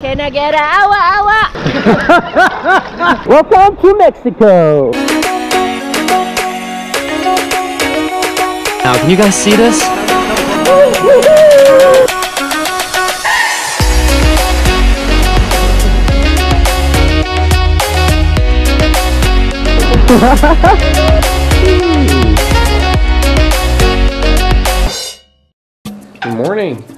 Can I get a awa awa? Welcome to Mexico. Now, can you guys see this? Good morning.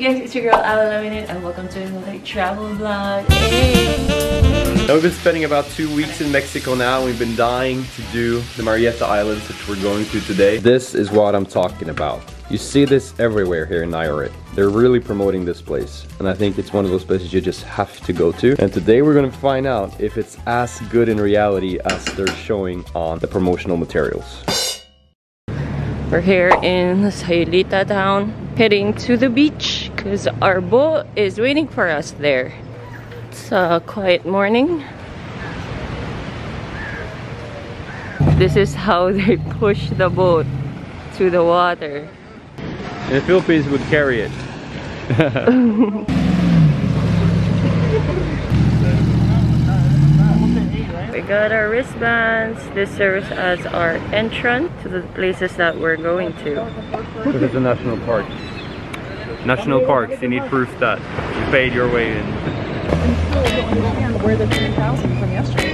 Guys? It's your girl Avelovinit and welcome to another travel vlog. Hey. Now we've been spending about two weeks in Mexico now. And we've been dying to do the Marietas Islands, which we're going to today. This is what I'm talking about. You see this everywhere here in Nayarit. They're really promoting this place. And I think it's one of those places you just have to go to. And today we're gonna find out if it's as good in reality as they're showing on the promotional materials. We're here in Sayulita town heading to the beach because our boat is waiting for us there. It's a quiet morning. This is how they push the boat to the water. In the Philippines would carry it. We got our wristbands. This serves as our entrance to the places that we're going to. This is a national park. National parks, you need proof that you paid your way in. Where the 3,000 from yesterday.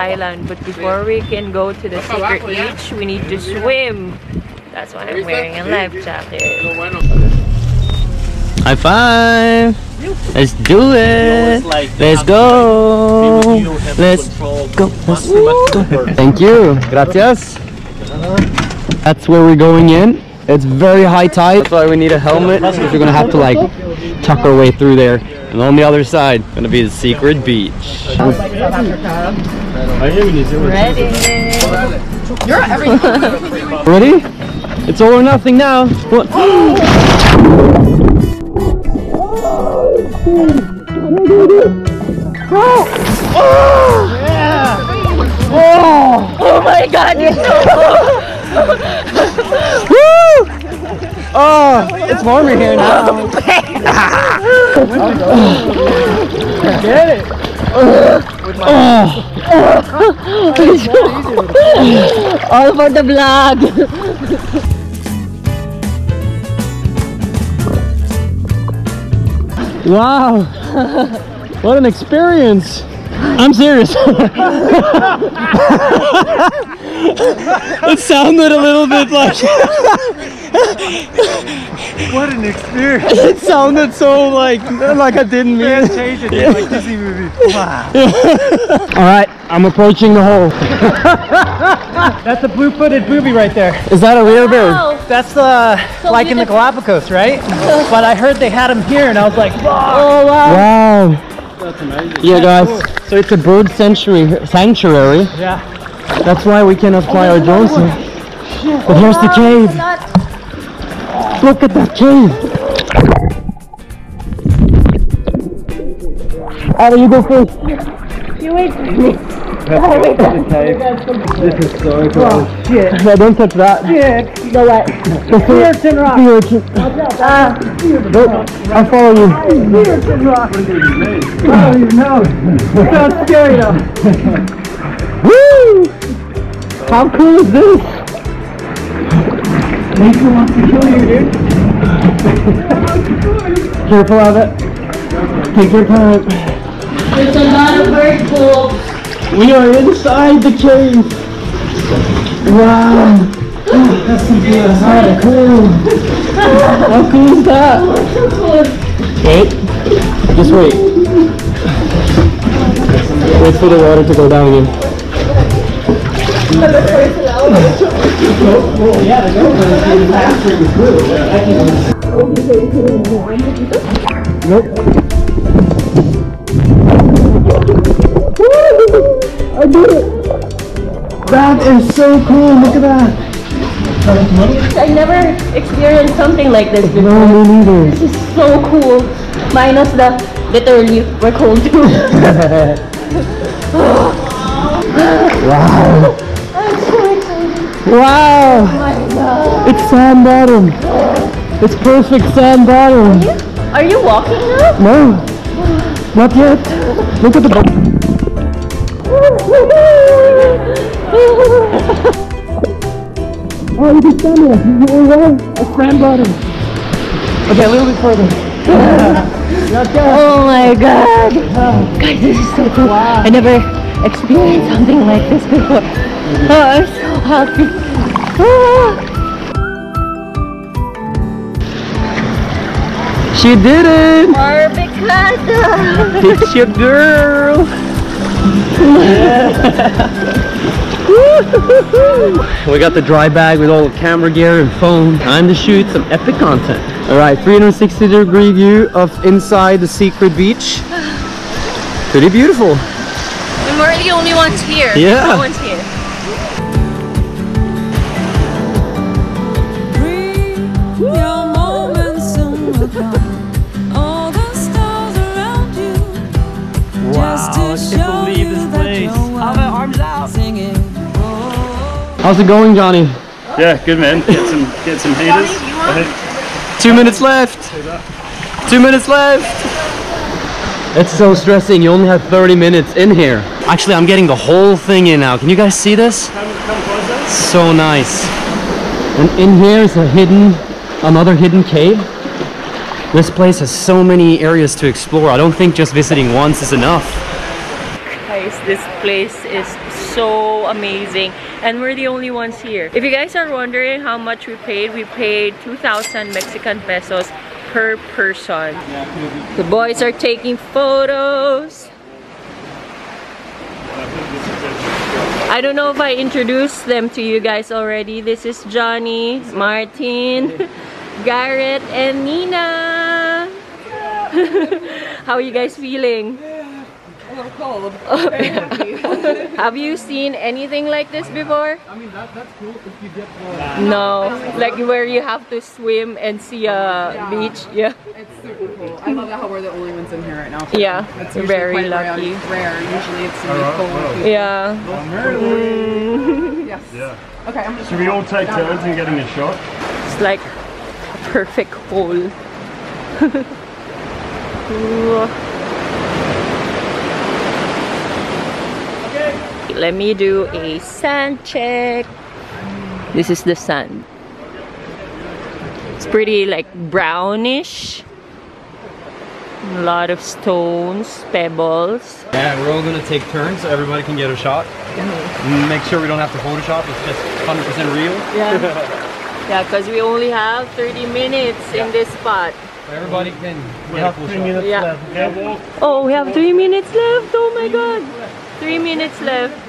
Island, but before we can go to the secret beach, we need to swim. That's why I'm wearing a life jacket. High five! Let's do it! Let's go! Let's go! Let's go! Thank you! Gracias! That's where we're going in. It's very high tide. That's why we need a helmet because we're gonna have to like tuck our way through there. And on the other side, gonna be the secret beach. Ready? You're everything. Ready? It's all or nothing now. What? Oh my god, you're so Oh, it's warmer here now. Get it. Oh. All for the vlog! Wow. What an experience. I'm serious. it sounded a little bit like What an experience. it sounded so like like I didn't mean it. Change it like Disney movie. Wow. All right, I'm approaching the hole. That's a blue-footed booby right there. Is that a real bird? That's uh, like in the Galapagos, right? but I heard they had them here, and I was like, oh wow. Wow. That's amazing. Yeah, guys. So it's a bird sanctuary. Sanctuary. Yeah. That's why we cannot fly our drones here. But here's the cave. Look at that cave. Allie, you go first. This is so cool. Oh, shit. No, don't touch that. No way. Sea urchin rock. Sea urchin. Nope, I'll follow you. Sea urchin rock. I oh, don't even know. Sounds scary though. Woo! How cool is this? Nature wants to kill you, dude. Careful of it. Take your time. It's a lot of bird poop. We are inside the cave. Wow. That's so cool. How cool is that? Okay. Just wait. Wait for the water to go down again. Yeah, the GoPro is getting faster with glue. Nope. I did it! That is so cool, look at that! I never experienced something like this before. No, me neither. This is so cool. Minus the literally we're cold too. Wow! I'm so excited. Wow! Oh my god. It's sand bottom! It's perfect sand bottom! Are you walking now? No! Not yet! Look at the Oh, you can stand there! It's sand bottom! Okay, a little bit further. Oh my god. Ah. Guys, this is so cool. I never experienced something like this before. Oh, happy. She did it! Barbicada. It's your girl! we got the dry bag with all the camera gear and phone. Time to shoot some epic content. Alright, 360 degree view of inside the secret beach. Pretty beautiful. And we're the only ones here. Yeah. No one's here. How's it going, Johnny? Yeah, good man. Get some get some heaters. Two minutes left. Two minutes left. It's so stressing. You only have 30 minutes in here. Actually, I'm getting the whole thing in now. Can you guys see this? So nice. And in here is a hidden, another hidden cave. This place has so many areas to explore. I don't think just visiting once is enough. Guys, this place is so amazing. And we're the only ones here. If you guys are wondering how much we paid, we paid 2,000 Mexican pesos per person. The boys are taking photos. I don't know if I introduced them to you guys already. This is Johnny, Martin, Garrett, and Nina. How are you guys feeling? A little cold. Have you seen anything like this before? I mean, that, that's cool if you get the... No, like where you have to swim and see a beach. Yeah, It's super cool. I love how we're the only ones in here right now. yeah, It's very lucky. Rare. rare. Usually it's really cold. Yeah. Mm. Yes. Yeah. Okay, I'm just Should we all take turns in getting a shot? It's like a perfect hole. Let me do a sand check. This is the sand. It's pretty like brownish. A lot of stones, pebbles. Yeah, we're all gonna take turns so everybody can get a shot. And make sure we don't have to Photoshop, it's just 100% real. Yeah. yeah, because we only have 30 minutes in this spot. Everybody can We have three minutes Yeah. left. Yeah. Oh, we have three minutes left. Oh my god. Three minutes left.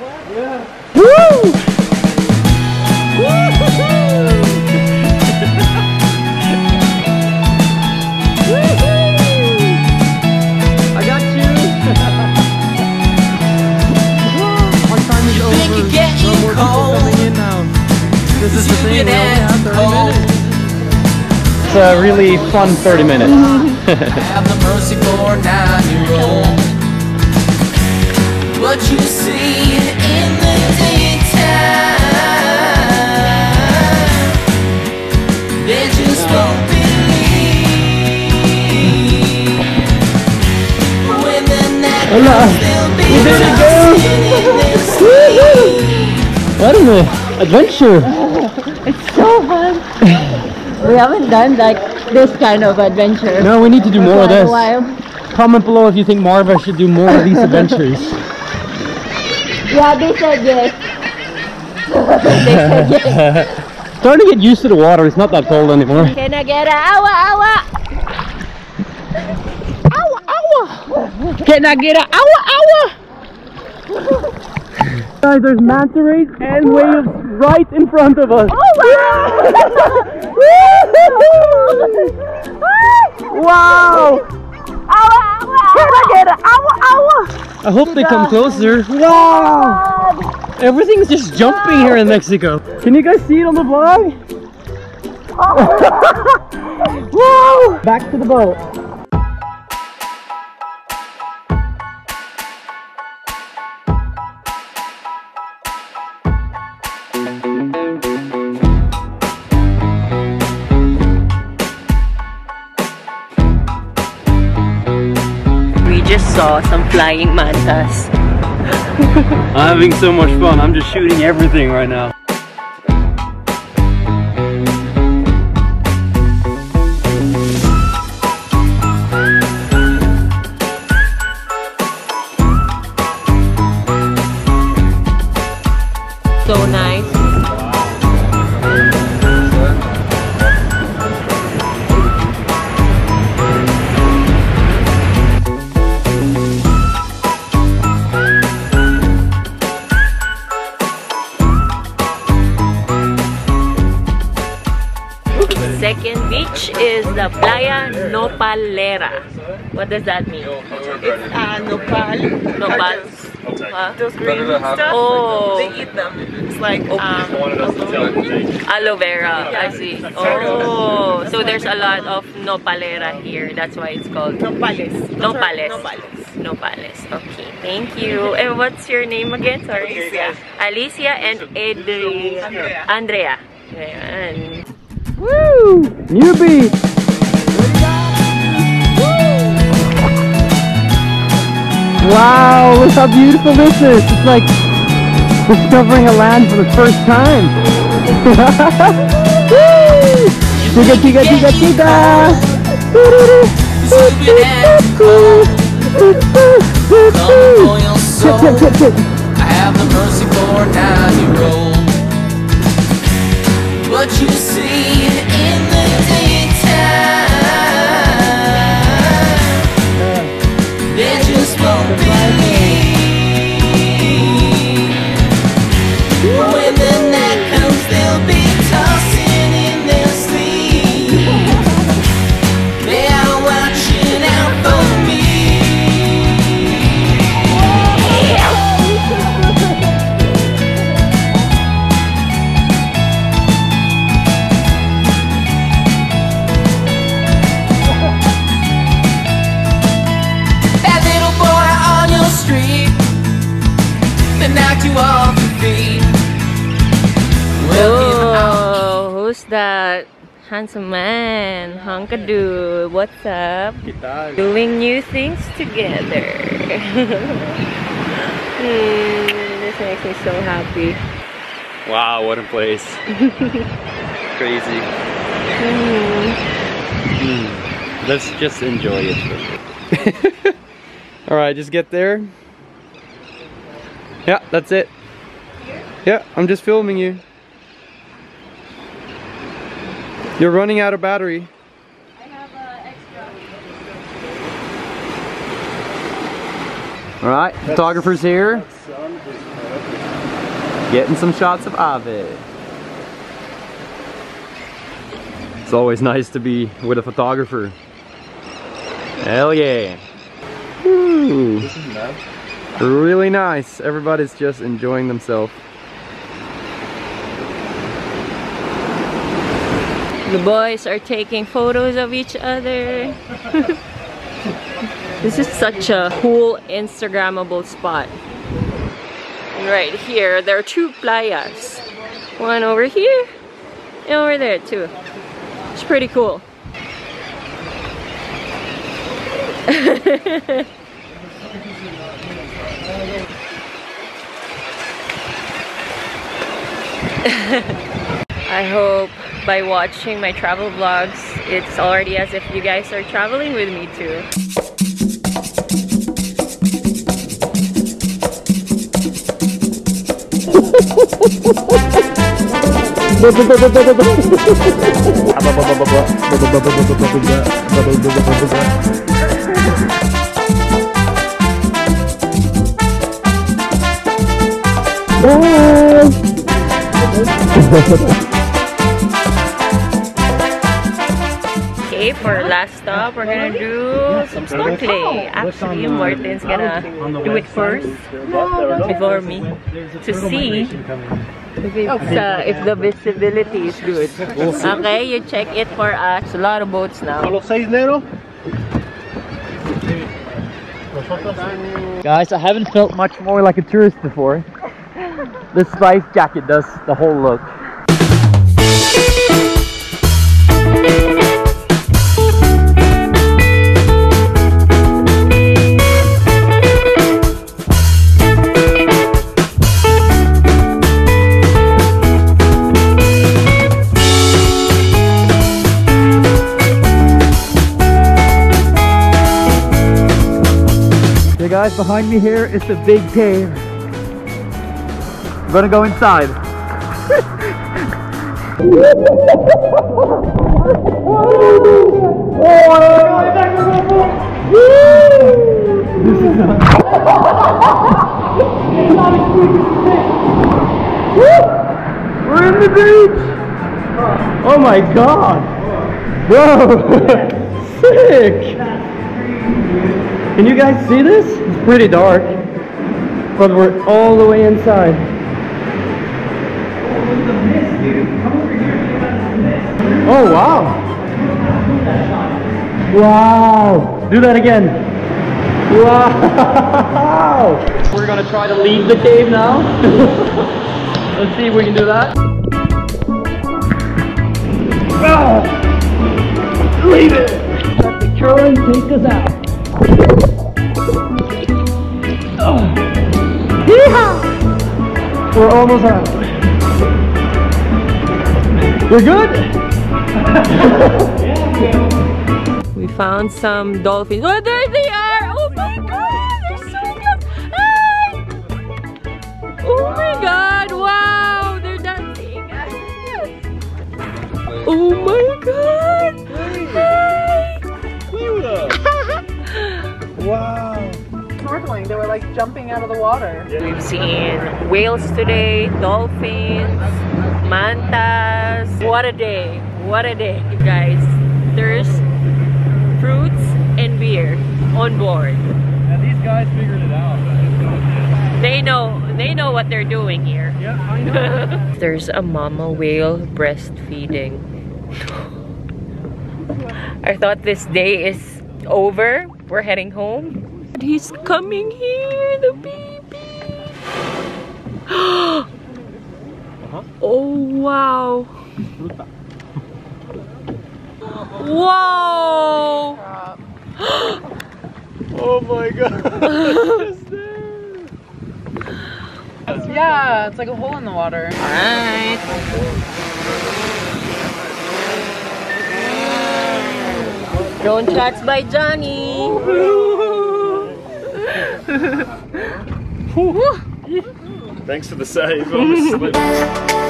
I got you! Our time is over. think you're No more people coming in now. This is the You've thing, been we only have 30 minutes. It's a really fun 30 minutes. Have the mercy for a nine-year-old. What you see in the daytime, they just won't believe. When the night comes, they'll be dancing in their sleep. what an adventure! It's so fun. we haven't done like this kind of adventure. No, we need to do more of this. Comment below if you think Marve should do more of these adventures. Yeah, they said yes. they said yes. Starting to get used to the water, it's not that cold anymore. Can I get a awa awa? Awa awa. Can I get a awa awa? Guys, there's manta rays and whales right in front of us. Oh wow! wow! I hope they come closer. Wow! Everything's just jumping here in Mexico. Can you guys see it on the vlog? Whoa! Back to the boat. Saw some flying mantas. I'm having so much fun. I'm just shooting everything right now. Nopalera. What does that mean? It's Uh, nopal. Nopals. Huh? Those green stuff. Oh. They eat them. It's like um, Aloe vera, I see. Oh, so there's a lot of nopalera here. That's why it's called nopales. nopales. Nopales. Nopales. Okay, thank you. And what's your name again? Sorry. Alicia. Alicia and Adri. Andrea. Andrea. Ayan. Woo! New Wow, look how beautiful this is. It's like discovering a land for the first time. Chica, chica, chica, chica! Chip, chip, chip, chip. I have the mercy for a nine-year-old. What you see just handsome man? Hunkadoo. What's up? Doing new things together. Hmm, this makes me so happy. Wow, what a place. Crazy. Mm. Let's just enjoy it. Alright, just get there. Yeah, that's it. Yeah, I'm just filming you. You're running out of battery. Alright, photographer's here. Getting some shots of Ave. It's always nice to be with a photographer. Hell yeah. Woo. Really nice. Everybody's just enjoying themselves. The boys are taking photos of each other. this is such a cool Instagrammable spot. And right here, there are two playas. One over here and over there too. It's pretty cool. I hope by watching my travel vlogs, it's already as if you guys are traveling with me too. For last stop, we're gonna do some snorkeling. Actually, Martin's gonna do it first before me to see if, if the visibility is good. Okay, you check it for us. A lot of boats now. Guys, I haven't felt much more like a tourist before. This life jacket does the whole look. Behind me here is the big cave. I'm gonna go inside. We're in the beach! Oh my god! Bro! Sick! Can you guys see this? Pretty dark. But we're all the way inside. Oh wow! Wow! Do that again. Wow! We're gonna try to leave the cave now. Let's see if we can do that. Oh! Leave it! Let the current take us out. Yeehaw! We're almost out. We're good? We found some dolphins. Oh, there they are! Oh my god! They're so cute! Hi! Oh my god! Wow! They're dancing! Oh my god! Hi! Wow. Snorkeling, they were like jumping out of the water. We've seen whales today, dolphins, mantas. What a day! What a day, you guys. There's fruits and beer on board. And these guys figured it out. They know they know what they're doing here. Yeah, I know. There's a mama whale breastfeeding. I thought this day is over. We're heading home. He's coming here, the baby. oh wow. Whoa! Oh my god. Yeah, it's like a hole in the water. Alright. Drone shots by Johnny. Oh, Thanks for the save.